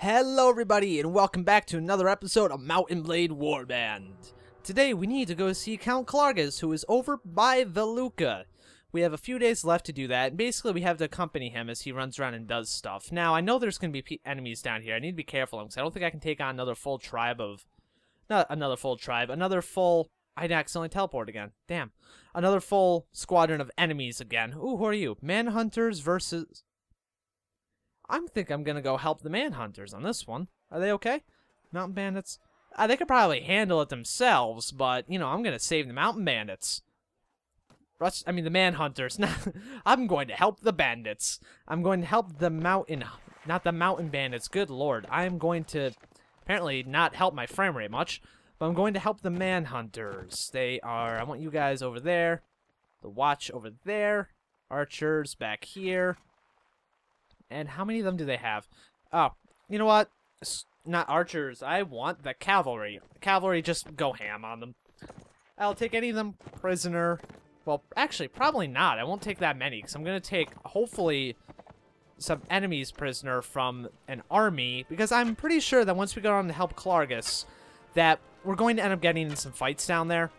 Hello, everybody, and welcome back to another episode of Mount and Blade Warband. Today, we need to go see Count Klargus, who is over by Veluca. We have a few days left to do that, and basically we have to accompany him as he runs around and does stuff. Now, I know there's going to be enemies down here. I need to be careful, because I don't think I can take on another full tribe of... Not another full tribe, another full... I'd accidentally teleport again. Damn. Another full squadron of enemies again. Ooh, who are you? Manhunters versus... I think I'm gonna go help the Manhunters on this one. Are they okay? Mountain Bandits? Uh, they could probably handle it themselves, but, you know, I'm gonna save the Mountain Bandits. Rush, I mean, the Manhunters. I'm going to help the Bandits. I'm going to help the Mountain... Not the Mountain Bandits. Good lord. I am going to, apparently, not help my frame rate much, but I'm going to help the Manhunters. They are... I want you guys over there. The Watch over there. Archers back here. And how many of them do they have? Oh, you know what? Not archers. I want the cavalry. Cavalry, just go ham on them. I'll take any of them prisoner. Well, actually, probably not. I won't take that many, because I'm going to take, hopefully, some enemies prisoner from an army, because I'm pretty sure that once we go on to help Klargus, that we're going to end up getting in some fights down there.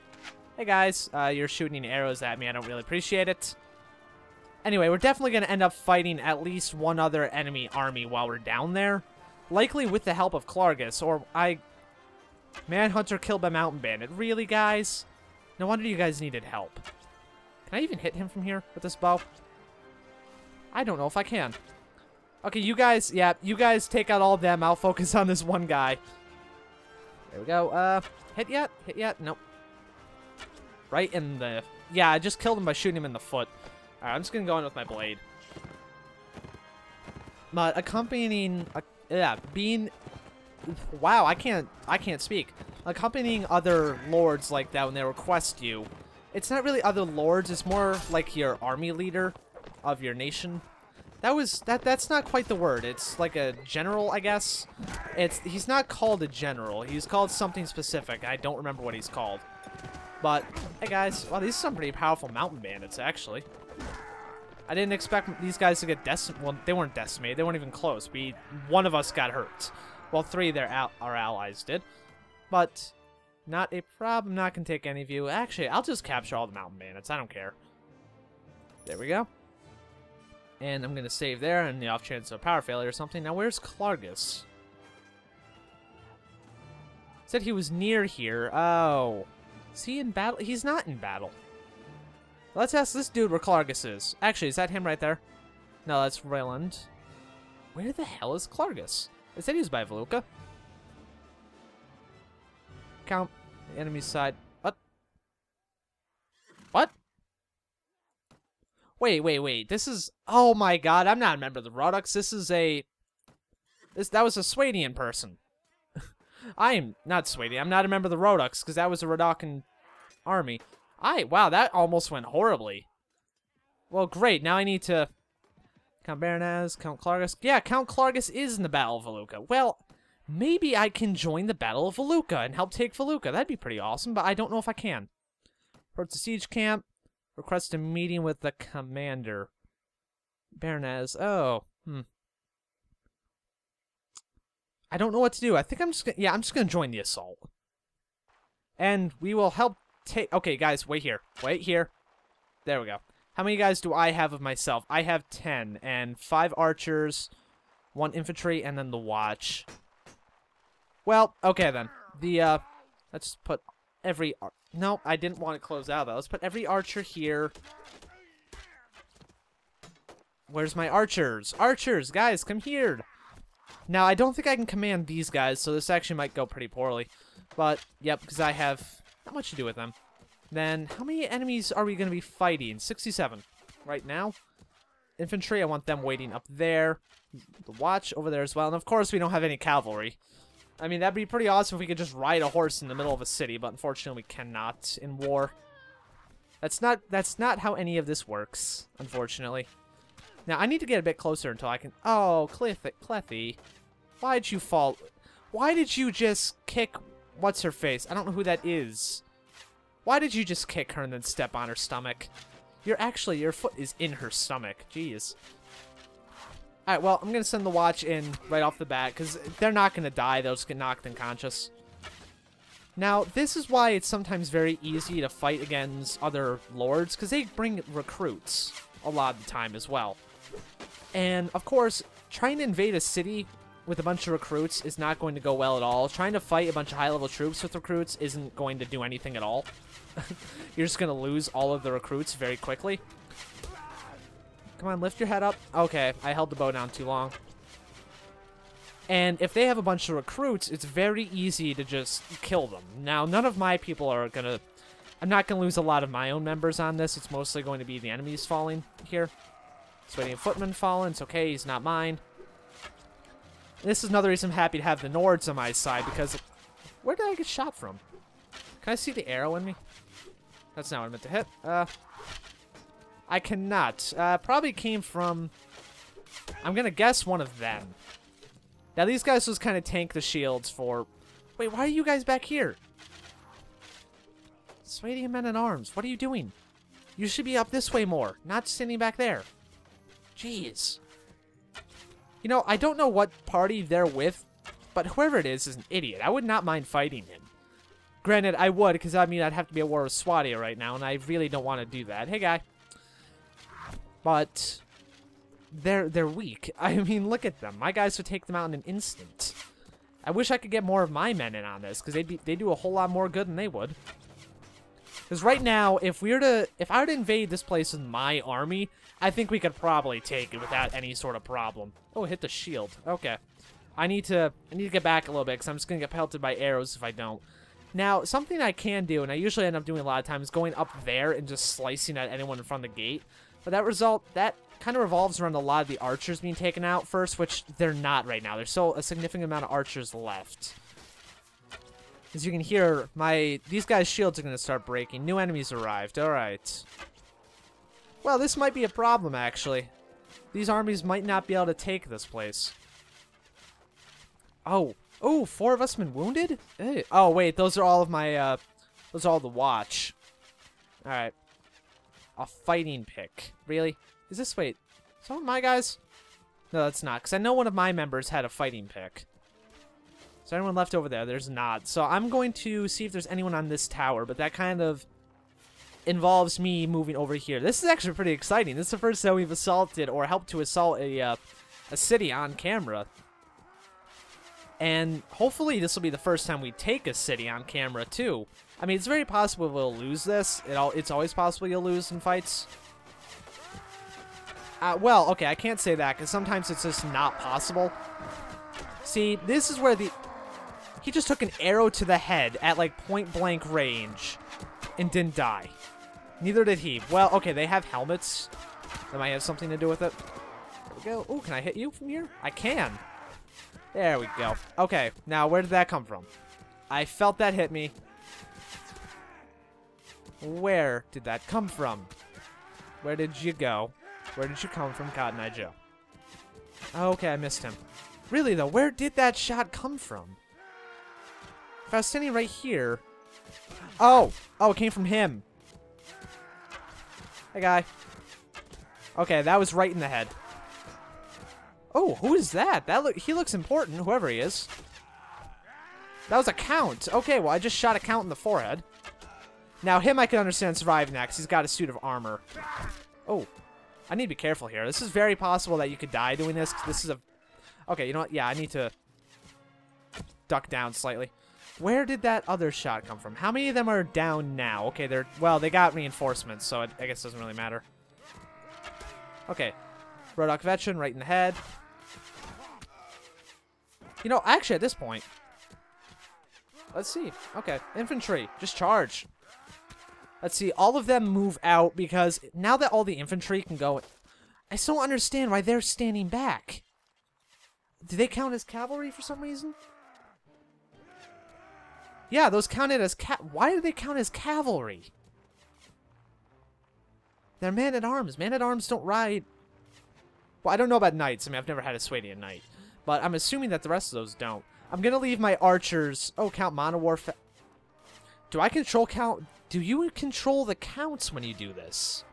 Hey guys, uh, you're shooting arrows at me. I don't really appreciate it. Anyway, we're definitely going to end up fighting at least one other enemy army while we're down there. Likely with the help of Klargus, or I... Manhunter killed by Mountain Bandit. Really, guys? No wonder you guys needed help. Can I even hit him from here with this bow? I don't know if I can. Okay, you guys, yeah, you guys take out all of them. I'll focus on this one guy. There we go. Uh, hit yet? Hit yet? Nope. Right in the... Yeah, I just killed him by shooting him in the foot. Alright, I'm just gonna go in with my blade. But accompanying, uh, yeah, being, wow, I can't, I can't speak. Accompanying other lords like that when they request you, it's not really other lords, it's more like your army leader of your nation. That was, that, that's not quite the word. It's like a general, I guess. It's, he's not called a general. He's called something specific. I don't remember what he's called. But, hey guys, wow, these are some pretty powerful mountain bandits, actually. I didn't expect these guys to get decimated. Well, they weren't decimated. They weren't even close. We, one of us got hurt. Well, three of their al our allies did. But, not a problem. Not gonna take any of you. Actually, I'll just capture all the mountain bandits. I don't care. There we go. And I'm gonna save there in the off chance of a power failure or something. Now, where's Klargus? Said he was near here. Oh. Is he in battle? He's not in battle. Let's ask this dude where Klargus is. Actually, is that him right there? No, that's Roland. Where the hell is Klargus? It said he was by Veluca. Count the enemy side. What? What? Wait, wait, wait. This is... Oh my god, I'm not a member of the Rhodoks. This is a... This That was a Swadian person. I am not Swadian. I'm not a member of the Rhodoks, because that was a Rodokan army. I wow, that almost went horribly. Well, great. Now I need to Count Baronaz, Count Klargus. Yeah, Count Klargus is in the Battle of Veluca. Well, maybe I can join the Battle of Veluca and help take Veluca. That'd be pretty awesome, but I don't know if I can. Report to siege camp. Request a meeting with the commander. Baronaz. Oh, hmm. I don't know what to do. I think I'm just gonna, yeah, I'm just gonna join the assault. And we will help take... Okay, guys, wait here. Wait here. There we go. How many guys do I have of myself? I have 10, and 5 archers, 1 infantry, and then the watch. Well, okay then. The, uh, let's put every... No, I didn't want to close out, though. Let's put every archer here. Where's my archers? Archers, guys, come here. Now, I don't think I can command these guys, so this actually might go pretty poorly. But, yep, because I have not much to do with them. Then, how many enemies are we going to be fighting? 67 right now. Infantry, I want them waiting up there. The watch over there as well. And of course, we don't have any cavalry. I mean, that'd be pretty awesome if we could just ride a horse in the middle of a city, but unfortunately we cannot in war. That's not that's not how any of this works, unfortunately. Now, I need to get a bit closer until I can... Oh, Klethi. Klethi. Why'd you fall... Why did you just kick What's her face? I don't know who that is. Why did you just kick her and then step on her stomach? You're actually, your foot is in her stomach. Jeez. Alright, well, I'm going to send the watch in right off the bat, because they're not going to die. They'll just get knocked unconscious. Now, this is why it's sometimes very easy to fight against other lords, because they bring recruits a lot of the time as well. And, of course, trying to invade a city with a bunch of recruits is not going to go well at all. Trying to fight a bunch of high-level troops with recruits isn't going to do anything at all. You're just going to lose all of the recruits very quickly. Come on, lift your head up. Okay, I held the bow down too long. And if they have a bunch of recruits, it's very easy to just kill them. Now, none of my people are going to... I'm not going to lose a lot of my own members on this. It's mostly going to be the enemies falling here. Swadian Footman fallen. It's okay. He's not mine. This is another reason I'm happy to have the Nords on my side, because... Where did I get shot from? Can I see the arrow in me? That's not what I meant to hit. Uh, I cannot. Uh, probably came from... I'm gonna guess one of them. Now, these guys just kind of tank the shields for... Wait, why are you guys back here? Swadian Men-at-Arms, what are you doing? You should be up this way more, not standing back there. Jeez. You know, I don't know what party they're with, but whoever it is is an idiot. I would not mind fighting him. Granted, I would, because I mean I'd have to be at war with Swadia right now, and I really don't want to do that. Hey, guy. But they're they're weak. I mean, look at them. My guys would take them out in an instant. I wish I could get more of my men in on this, because they'd, be, they'd do a whole lot more good than they would. Because right now, if we were to, if I were to invade this place with my army, I think we could probably take it without any sort of problem. Oh, hit the shield. Okay. I need to, I need to get back a little bit, because I'm just going to get pelted by arrows if I don't. Now, something I can do, and I usually end up doing a lot of times, going up there and just slicing at anyone in front of the gate. But that result, that kind of revolves around a lot of the archers being taken out first, which they're not right now. There's still a significant amount of archers left. As you can hear, my these guys' shields are going to start breaking. New enemies arrived. All right. Well, this might be a problem, actually. These armies might not be able to take this place. Oh. Oh, four of us been wounded? Hey. Oh, wait. Those are all of my, uh... Those are all the watch. Alright. A fighting pick. Really? Is this, wait, some of my guys? No, that's not, because I know one of my members had a fighting pick. Is there anyone left over there? There's not. So I'm going to see if there's anyone on this tower, but that kind of involves me moving over here. This is actually pretty exciting. This is the first time we've assaulted or helped to assault a, uh, a city on camera. And hopefully this will be the first time we take a city on camera, too. I mean, it's very possible we'll lose this. It all, it's always possible you'll lose in fights. Uh, well, okay, I can't say that, because sometimes it's just not possible. See, this is where the... He just took an arrow to the head at, like, point-blank range and didn't die. Neither did he. Well, okay, they have helmets. That might have something to do with it. There we go. Oh, can I hit you from here? I can. There we go. Okay, now where did that come from? I felt that hit me. Where did that come from? Where did you go? Where did you come from, Cotton Eye Joe? Okay, I missed him. Really, though, where did that shot come from? Uh, if I was standing right here... Oh! Oh, it came from him. Hey, guy. Okay, that was right in the head. Oh, who is that? That look he looks important, whoever he is. That was a count. Okay, well, I just shot a count in the forehead. Now, him I can understand surviving that, because he's got a suit of armor. Oh, I need to be careful here. This is very possible that you could die doing this, this is a... Okay, you know what? Yeah, I need to duck down slightly. Where did that other shot come from? How many of them are down now? Okay, they're... Well, they got reinforcements, so it, I guess it doesn't really matter. Okay. Rhodok Veteran right in the head. You know, actually, at this point... Let's see. Okay, infantry. Just charge. Let's see, all of them move out because now that all the infantry can go... I still don't understand why they're standing back. Do they count as cavalry for some reason? Yeah, those counted as ca- Why do they count as cavalry? They're man-at-arms. Man-at-arms don't ride... Well, I don't know about knights. I mean, I've never had a Swadian knight. But I'm assuming that the rest of those don't. I'm to leave my archers... Oh, count Montewar... Do I control count... Do you control the counts when you do this?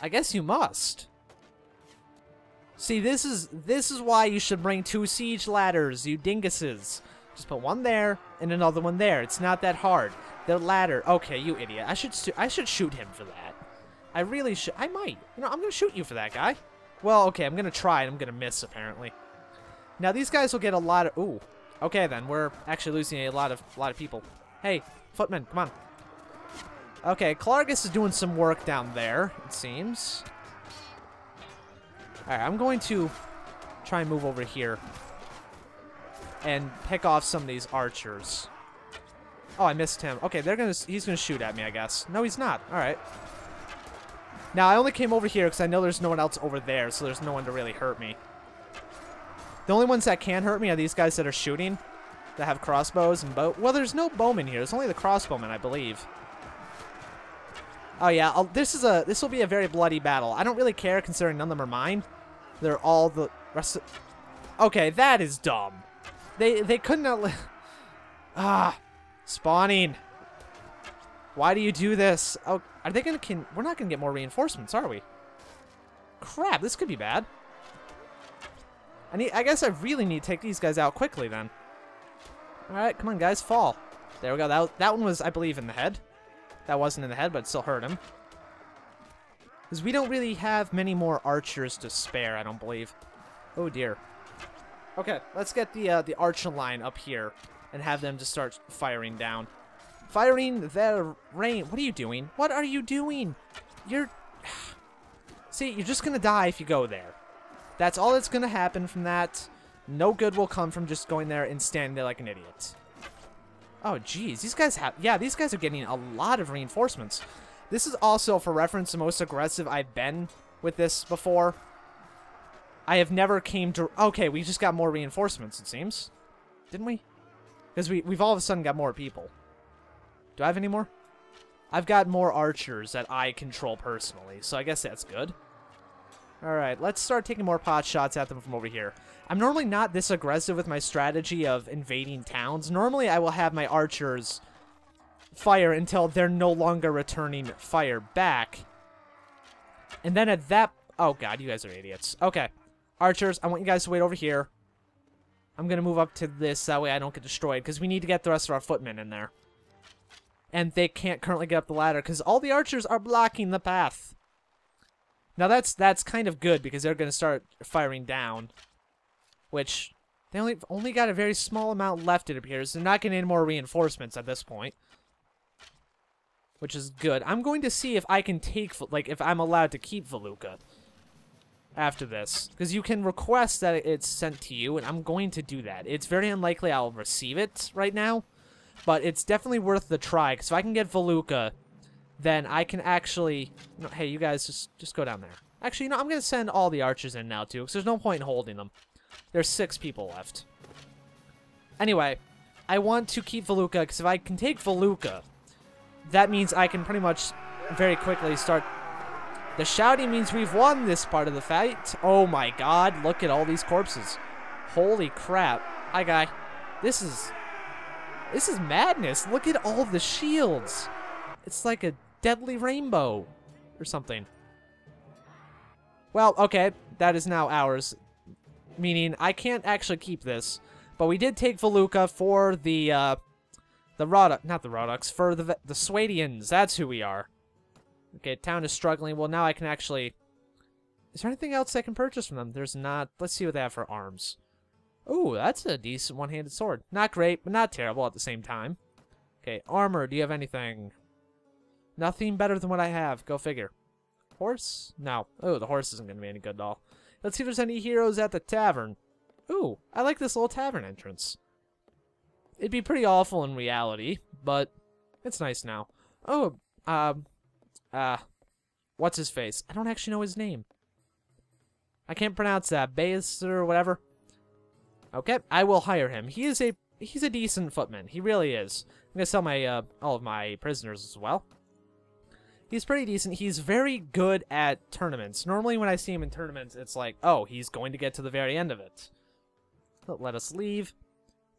I guess you must. See, this is this is why you should bring two siege ladders, you dinguses. Just put one there and another one there. It's not that hard. The ladder. Okay, you idiot. I should I should shoot him for that. I really should. I might. You know, I'm gonna shoot you for that guy. Well, okay, I'm gonna try and I'm gonna miss apparently. Now these guys will get a lot of. Ooh. Okay then, we're actually losing a lot of a lot of people. Hey, footman, come on. Okay, Klargus is doing some work down there. It seems. All right, I'm going to try and move over here and pick off some of these archers. Oh, I missed him. Okay, they're gonna. He's gonna shoot at me, I guess. No, he's not. All right. Now I only came over here because I know there's no one else over there, so there's no one to really hurt me. The only ones that can hurt me are these guys that are shooting, that have crossbows and bow. Well, there's no bowmen here. There's only the crossbowmen, I believe. Oh yeah, I'll, this is a this will be a very bloody battle. I don't really care considering none of them are mine. They're all the rest. Of, okay, that is dumb. They they couldn't have. Ah, spawning. Why do you do this? Oh, are they gonna? Can we're not gonna get more reinforcements, are we? Crap, this could be bad. I need. I guess I really need to take these guys out quickly then. All right, come on, guys, fall. There we go. That that one was, I believe, in the head. That wasn't in the head, but it still hurt him. Because we don't really have many more archers to spare, I don't believe. Oh, dear. Okay, let's get the uh, the archer line up here and have them just start firing down. Firing their rain. What are you doing? What are you doing? You're... See, you're just going to die if you go there. That's all that's going to happen from that. No good will come from just going there and standing there like an idiot. Oh, geez. These guys have... Yeah, these guys are getting a lot of reinforcements. This is also, for reference, the most aggressive I've been with this before. I have never came to... Okay, we just got more reinforcements, it seems. Didn't we? Because we, we've all of a sudden got more people. Do I have any more? I've got more archers that I control personally, so I guess that's good. Alright, let's start taking more pot shots at them from over here. I'm normally not this aggressive with my strategy of invading towns. Normally I will have my archers fire until they're no longer returning fire back. And then at that... Oh god, you guys are idiots. Okay. Archers, I want you guys to wait over here. I'm going to move up to this, that way I don't get destroyed, because we need to get the rest of our footmen in there. And they can't currently get up the ladder, because all the archers are blocking the path. Now that's that's kind of good, because they're going to start firing down. Which, they only, only got a very small amount left, it appears. They're not getting any more reinforcements at this point. Which is good. I'm going to see if I can take, like, if I'm allowed to keep Veluca after this. Because you can request that it's sent to you, and I'm going to do that. It's very unlikely I'll receive it right now, but it's definitely worth the try. Because if I can get Veluca, then I can actually... Know, hey, you guys, just, just go down there. Actually, you know, I'm going to send all the archers in now, too, because there's no point in holding them. There's six people left. Anyway, I want to keep Veluca, because if I can take Veluca, that means I can pretty much very quickly start the shouting means we've won this part of the fight. Oh my god, look at all these corpses. Holy crap. Hi, guy. This is... This is madness. Look at all the shields. It's like a deadly rainbow or something. Well, okay, that is now ours. Meaning, I can't actually keep this. But we did take Veluca for the, uh... The Rhodoks, not the Rhodoks, for the the Swadians. That's who we are. Okay, town is struggling. Well, now I can actually... Is there anything else I can purchase from them? There's not. Let's see what they have for arms. Ooh, that's a decent one-handed sword. Not great, but not terrible at the same time. Okay, armor. Do you have anything? Nothing better than what I have. Go figure. Horse? No. Oh, the horse isn't going to be any good at all. Let's see if there's any heroes at the tavern. Ooh, I like this little tavern entrance. It'd be pretty awful in reality, but it's nice now. Oh, um, uh, what's his face? I don't actually know his name. I can't pronounce that. Baez or whatever. Okay, I will hire him. He is a he's a decent footman. He really is. I'm gonna sell my uh, all of my prisoners as well. He's pretty decent. He's very good at tournaments. Normally when I see him in tournaments, it's like, oh, he's going to get to the very end of it. Let us leave.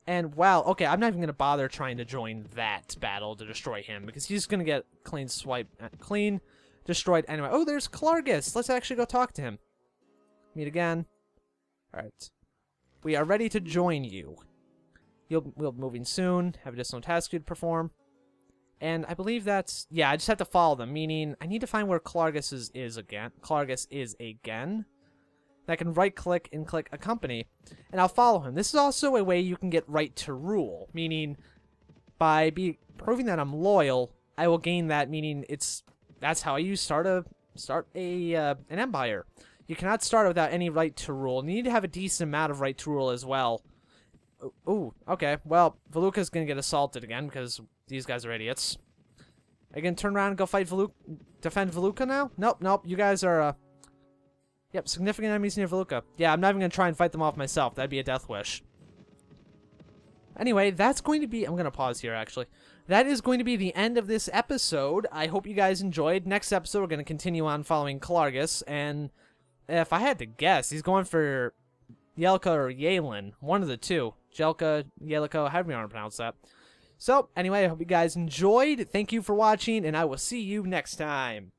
And wow, okay, I'm not even gonna bother trying to join that battle to destroy him because he's gonna get clean swipe, uh, clean destroyed anyway. Oh, there's Klargus. Let's actually go talk to him. Meet again. Alright. We are ready to join you. You'll we'll be moving soon, have additional tasks to perform. And I believe that's yeah, I just have to follow them, meaning I need to find where Klargus is, is again. Klargus is again. I can right click and click accompany, and I'll follow him. This is also a way you can get right to rule, meaning by be proving that I'm loyal, I will gain that. Meaning it's that's how you start a start a uh, an empire. You cannot start without any right to rule. And you need to have a decent amount of right to rule as well. Ooh, okay. Well, Veluca's gonna get assaulted again because these guys are idiots. You gonna turn around and go fight Veluca? Defend Veluca now? Nope, nope. You guys are, uh... Yep, significant enemies near Veluca. Yeah, I'm not even gonna try and fight them off myself. That'd be a death wish. Anyway, that's going to be... I'm gonna pause here, actually. That is going to be the end of this episode. I hope you guys enjoyed. Next episode, we're gonna continue on following Klargus, and... If I had to guess, he's going for Yelka or Yalen. One of the two. Jelka, Yeliko, however you want to pronounce that. So, anyway, I hope you guys enjoyed. Thank you for watching, and I will see you next time.